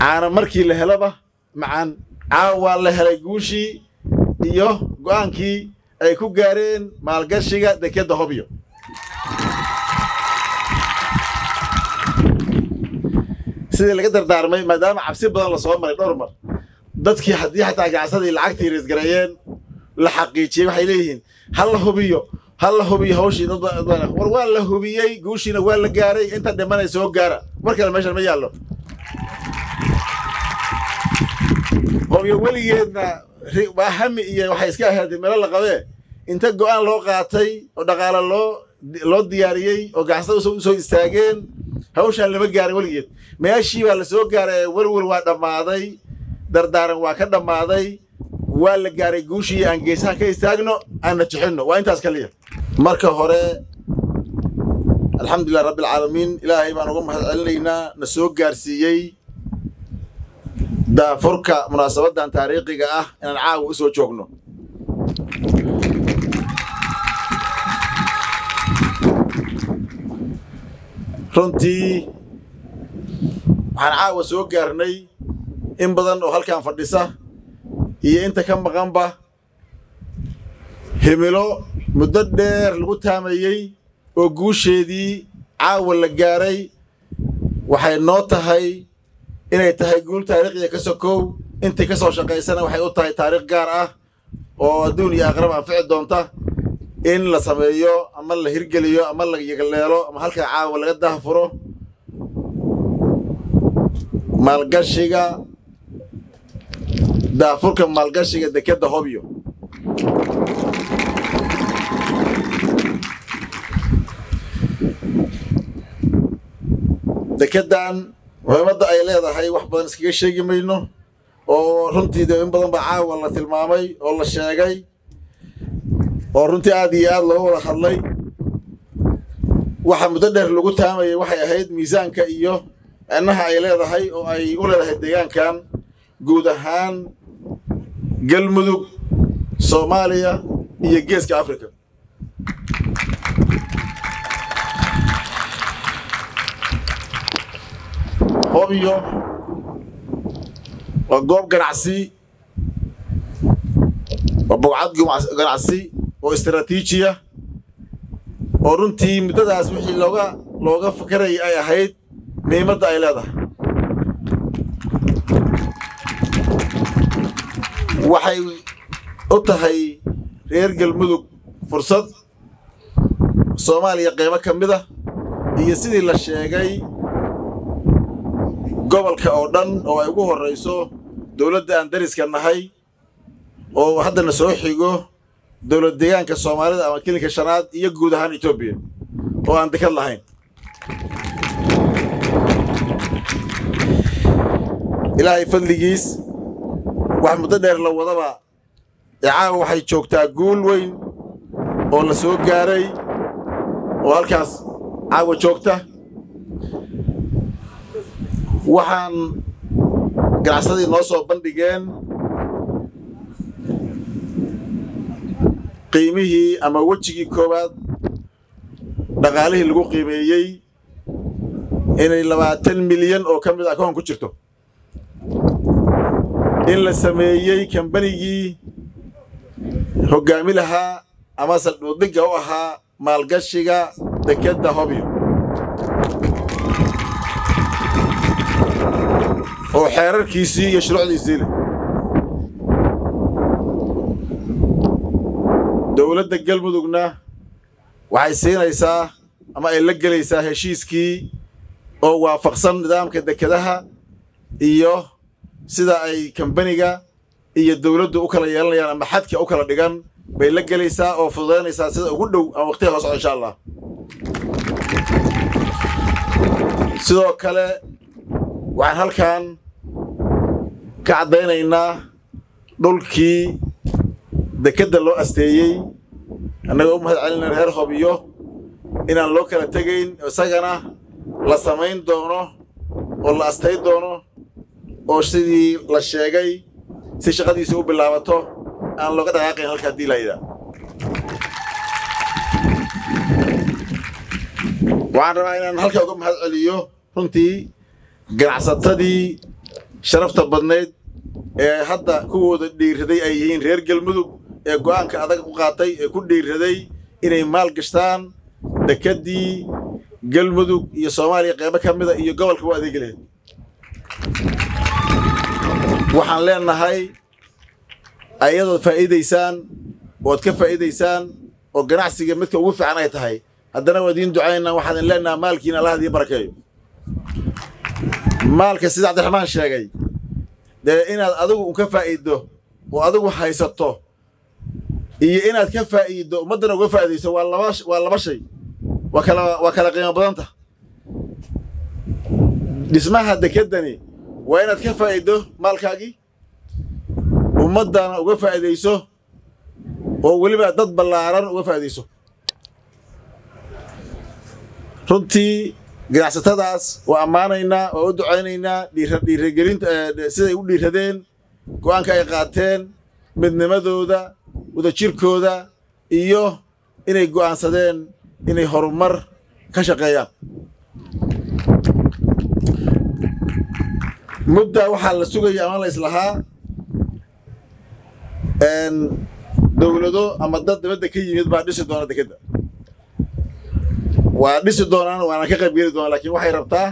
caana markii la heloba macaan caawaa la helay guushii iyo go'aankii ay ku gaareen maalgashiga dekedda hobyo. Sidii laga dardaarmay maadaama cabsi badan la soo maray dhowr mar dadkii haddii xataa ganacsadii lacagtii reesgareeyeen la xaqiijiyey waxay leeyihiin ha la hubiyo ha la hubiyo hawshii dad war waa la hubiyey guushiina waa la gaaray inta dhimanay soo gaara. Mar kale meeshan ma yaallo hobyo weligeedna hami iyo waxay iska ahayd melo la qabee. Inta go'aan loo qaatay oo dhaqaale loo loo diyaariyey oo ganacsada u soo istaageen hawshaan lama gaarin weligeed meeshii baa la soo gaaray welwel waa dhammaaday dardaaran waa ka dhammaaday waa la gaaray guushii aan geesaha ka istaagno aan najixinno waa intaas kaliya marka hore alxamdulilah rabbilcaalamiin ilaahay baan uga mahad celinaynaa na soo gaarsiiyey daafurka munaasabaddan taariikhiga ah inaan caawa u soo joogno. Runtii waxaan caawa soo gaarnay in badan oo halkan fadhisa iyo inta ka maqanba himilo muddo dheer lagu taamayey oo guusheedii caawa la gaaray. Waxay noo tahay inay tahay guul taariikhiya ka sokow intii ka soo shaqaysana waxay u tahay taariikh gaar ah oo adduun iyo aqrab anfici doonta in la sameeyo ama la hirgeliyo ama la yagleelo ama halkaa caawa laga dahfuro maalgashiga daafurka maalgashiga dekedda hobyo. Dekeddan muhiimadda ay leedahay wax badan iskaga sheegi mayno oo runtii dee in badan baa caawa la tilmaamay oo la sheegay oo runtii aad iyo aad looga wada hadlay. Waxa muddo dheer lagu taamayay waxay ahayd miisaanka iyo cennaha ay leedahay oo ay u leedahay deegaankan guud ahaan galmudug soomaaliya iyo geeska africa hobyo waa goob ganacsi. Waa bogcad ganacsi. Oo istaraatiijiya. Oo runtii muddadaas wixii looga looga fakarayay ay ahayd muhiimadda ay leedahay. Waxay u tahay reer galmudug fursad. Soomaaliya qaybo ka mid ah. Iyo sidii la sheegay gobolka oo dhan oo ay ugu horrayso dowladda aan dariska nahay oo haddana soo xigo dowlad deegaanka soomaalida ama kilinka shanaad iyo guud ahaan etoobiya oo aan dekad lahayn. Ilaahay fadligiis wax muddo dheer la wadaba ee caawa waxay joogtaa guul weyn oo la soo gaaray oo halkaas caawa joogta waxaan ganacsadii noo soo bandhigeen qiimihii ama wejigii koowaad dhaqaalihii lagu qiimeeyey inay labaatan milyan oo ka mid akoon ku jirto. In la sameeyey kambanigii hoggaami lahaa ama saldhuudhigga u ahaa maalgashiga dekedda hobyo oo xeerarkiisii iyo shuruucdiisii leh. Dowladda galmudugna waxay siinaysaa ama ay la gelaysaa heshiiskii oo waafaqsan nidaamka dekedaha iyo sida ay kambaniga iyo dowladdu u kala yeelanayaan ama xadka u kala dhigan bay la gelaysaa oo fududaynaysaa sida ugu dhow ama waqtiga hoo socdo insha allah. Sidoo kale waxaan halkan ka caddaynaynaa dhulkii dekedda loo asteeyey. Annagoo u mahad celina reer hobyo inaan loo kala tegayn isagana la samayn doono oo la astay doono oo sidii la sheegay si shaqadiisa u bilaabato aan looga dhaqaaqayn halka haddii layidhaa waxaan rabaa inaan halkaa uga mahad celiyo runtii ganacsatadii sharafta badnayd ee hadda kuwooda dhiiraday ay yihiin reer galmudug ee go'aanka adag u qaatay ee ku dhiiraday inay maal gashtaan dekeddii galmudug iyo soomaaliya qaybo ka mida iyo gobolka u adeegi waxaan leenahay ayadood faa'iidaysaan ood ka faa'iidaysaan oo ganacsiga midka ugu fiican ay tahay haddana waa idiin ducaynaa waxaan idin maalkiina allah idiin barakeeyo maalka sida cabdiraxmaan sheegay dee inaad adigu un ka faa'iiddo oo adigu haysato iyo inaad ka faa'iiddo ummaddana uga faa'iidayso waa laba shay. Waa kala qiimo badanta. Dhismaha dekeddani waa inaad ka faa'iiddo maalkaagii. Ummaddana uga faa'iidayso oo weliba dad ballaaran uga faa'iidayso. Runtii ganacsatadaas waa ammaanaynaa waa u ducaynaynaa dhiira dhiiragelinta siday u dhiiradeen go'aanka ay qaateen midnimadooda wadajirkooda iyo inay go'aansadeen inay horumar ka shaqeeyaan. Mudda waxaa la sugaya ama la islahaa dowlado ama dad dibadda ka yimid baa dhisi doona dekedda waa dhisi doonaan waana ka qaybgeli doonaan laakiin waxay rabtaa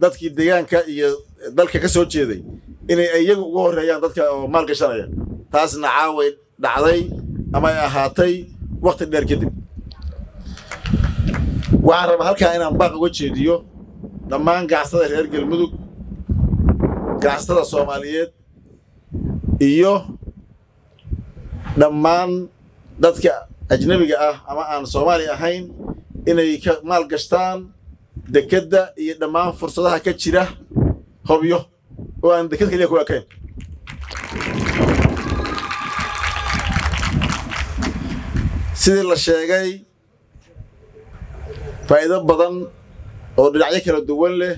dadkii deegaanka iyo dalka ka soo jeeday inay iyagu uga horreeyaan dadka oo maal gashanaya. Taasna caaway dhacday ama ay ahaatay wakhti dheer kadib. Waxaan rabaa halkaa inaan baaq uga jeediyo dhammaan ganacsatada reer galmudug ganacsatada soomaaliyeed iyo dhammaan dadka ajnebiga ah ama aan soomaali ahayn inay ka maal gashtaan dekedda iyo dhammaan fursadaha ka jira hobyo oo aan deked keliya ku ekayn. Sidii la sheegay faa'iido badan oo dhinacyo kala duwan leh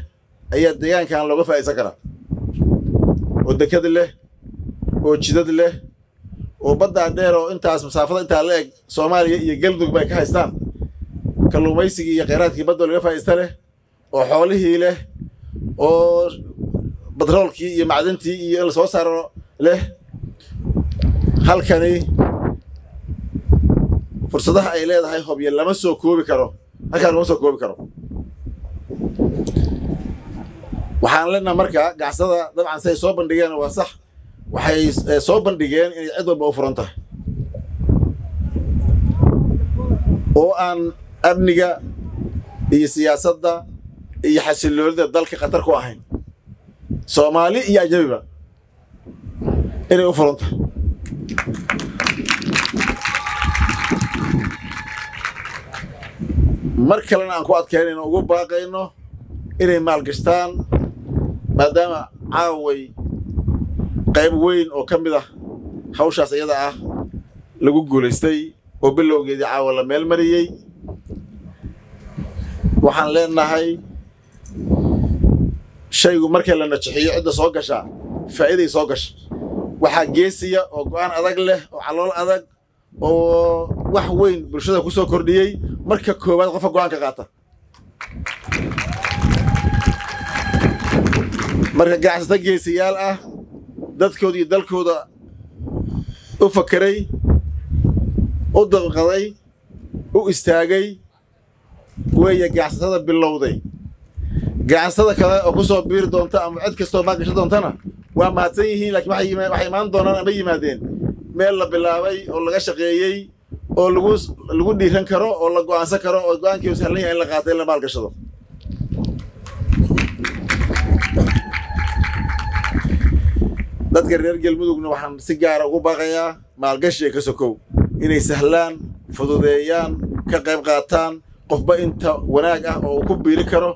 ayaa deegaankan looga faa'idaysan karaa. Oo deked leh oo jidad leh oo baddaa dheer oo intaas masaafada intaa la eg soomaaliya iyo galmudug bay ka haystaan kalluumaysigii iyo kheyraadkii badda laga faa'idaysta leh oo xoolihii leh oo batroolkii iyo macdantii iyo in la soo saaro leh halkani fursadaha ay leedahay hobyo lama soo koobi karo halkaan lama soo koobi karo. Waxaan leenaha marka gacsada dabcan siay soo bandhigeen waa sax waxay soo bandhigeen inay cid walba u furan tahay. Oo aan amniga iyo siyaasadda iyo xasilloonida dalka khatar ku ahayn. Soomaali iyo ajnabiba inay u furan tahay. Mar kalena aan ku adkaynayno ugu baaqayno inay maalgashtaan maadaama caaway qayb weyn oo ka mid ah hawshaas iyada ah lagu guulaystay oo bilowgeedii caawa la meel mariyey waxaan leenahay shaygu markii la najixiyo cidda soo gashaa faa'iiday soo gasha waxaa geesiya oo go'aan adag leh oo calool adag oo wax weyn bulshada ku soo kordhiyey. Marka koowaad qofka go'aanka qaata. Marka ganacsato geesiyaal ah dadkooda iyo dalkooda u fakeray u dabqaday u istaagay weeye ganacsatada bilowday. Ganacsatada kale oo ku soo biiri doonta ama cid kastoo maalgasho doontana waa mahadsan yihiin laakiin waxay imaan doonaan ama yimaadeen. Meel la bilaabay oo laga shaqeeyey oo lagu dhiiran karo oo la go'aansan karo oo go'aankii u sahlan yahay in la qaato in la maalgashado dadka reer galmudugna waxaan si gaara ugu baaqayaa maalgashiga ka sokow inay sahlaan fududeeyaan ka qayb qaataan qofba inta wanaag ah oo uu ku biiri karo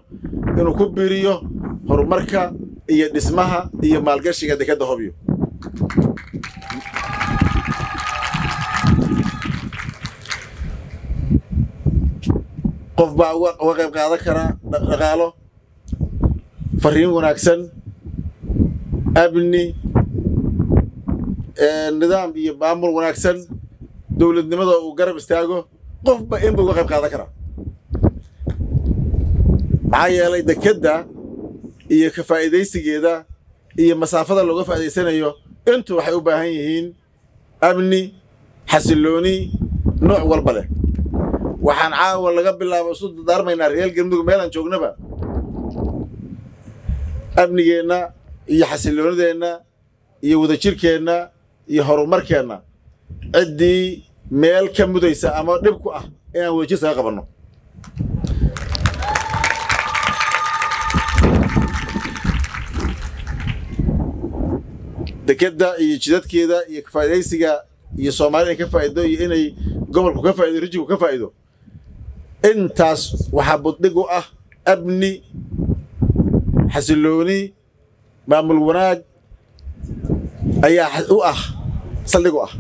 inuu ku biiriyo horumarka iyo dhismaha iyo maalgashiga dekedda hobyo qof baa uga qayb qaadan karaa dhaqaalo fariin wanaagsan amni nidaam iyo maamul wanaagsan dowladnimada uu garab istaago qofba inba uga qayb qaadan karaa maxaa yeelay dekedda iyo ka faa'iidaysigeeda iyo masaafada looga faa'idaysanayo intu waxay u baahan yihiin amni xasillooni nooc walba leh. Waxaan caawa laga bilaabo isu dardaarmaynaa reer galmudug meelaan joognaba. Amnigeenna iyo xasilloonideenna iyo wadajirkeenna iyo horumarkeenna ciddii meel ka mudaysa ama dhib ku ah inaan wadajir saga qabanno dekedda iyo jidadkeeda iyo kafaa'idaysiga iyo soomaali inay ka faa'ido iyo inay gobolku ka faa'ido rijinku ka faa'ido intaas waxaa buddhig u ah amni xasillooni maamul wanaag ayaa u ah saldhig u ah.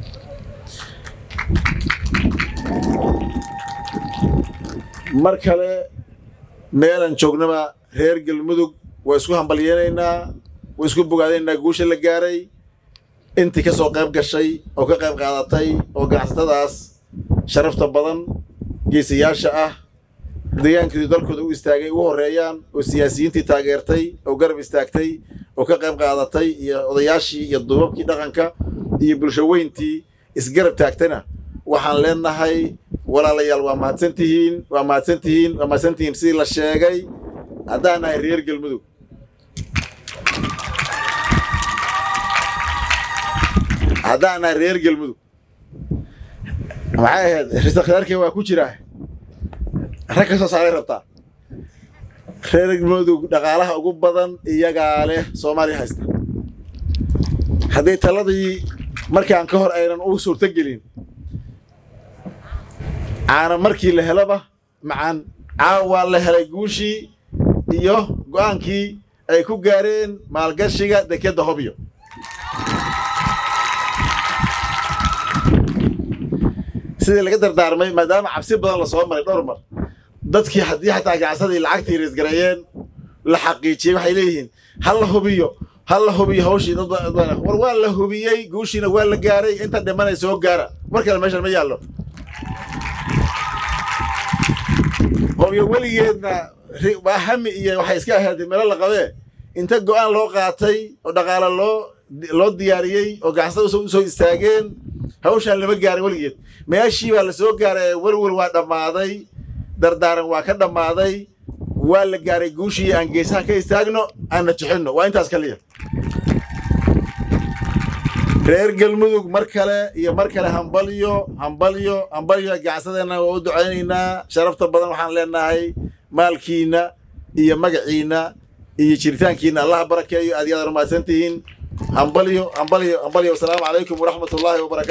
Mar kale meelaan joognaba reer galmudug waa isku hambalyeenaynaa waa isku bogaadaynaa guusha la gaaray intii ka soo qayb gashay oo ka qayb qaadatay oo ganacsatadaas sharafta badan geesayaasha ah deegaankoodu dalkooda u istaagay ugu horreeyaan oo siyaasiyiintii taageertay oo garab istaagtay oo ka qayb qaadatay iyo odayaashii iyo duubabkii dhaqanka iyo bulsho weyntii isgarab taagtana waxaan leenahay walaalayaal waa mahadsan tihiin waa mahadsan tihiin waa mahadsan tihiin sidii la sheegay. Haddaan nahay reer galmudug haddaan nahay reer galmudug maxay ahayd risa khilaarkee waa ku jiraa rag ka soo saaray rabtaa reer galmudug dhaqaalaha ugu badan iyagaa leh soomaaliya haysta haddii taladii markaan ka hor aynan u suurto gelin caana markii la heloba macaan caawaa la helay guushii iyo go'aankii ay ku gaareen maalgashiga dekedda hobyo sidii laga dardaarmay maadaama cabsi badan la soo maray dhowr mar. Dadkii haddii xataa ganacsadii lacagtii reesgareeyeen la xaqiijiyey waxay leeyihiin ha la hubiyo ha la hubiyo hawshii war waa la hubiyey guushiina waa la gaaray inta dhimanay soo gaara. Mar kale meeshan ma yaallo. Hobyo weligeedna waa hami iyo waxay iska ahayd meelo la qabee. Inta go'aan loo qaatay oo dhaqaale loo loo diyaariyey oo ganacsada u soo istaageen hawshaan lama gaarin weligeed meeshii baa la soo gaaray welwel waa dhammaaday dardaaran waa ka dhammaaday waa la gaaray guushii aan geesaha ka istaagno aanna jixinno. Waa intaas kaliya reer galmudug mar kale iyo mar kale hambalyo hambalyo hambalyo ganacsadeenna waa u ducaynaynaa. Sharafta badan waxaan leenahay maalkiinna iyo magaciinna iyo jiritaankiinna allaha barakeeyo aad yaad rumahadsan tihiin hambalyo hambalyo hambalyo. Wasalaamu calaykum waraxmat ullaahi wabarakaatu